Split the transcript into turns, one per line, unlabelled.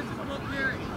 chances
of up here.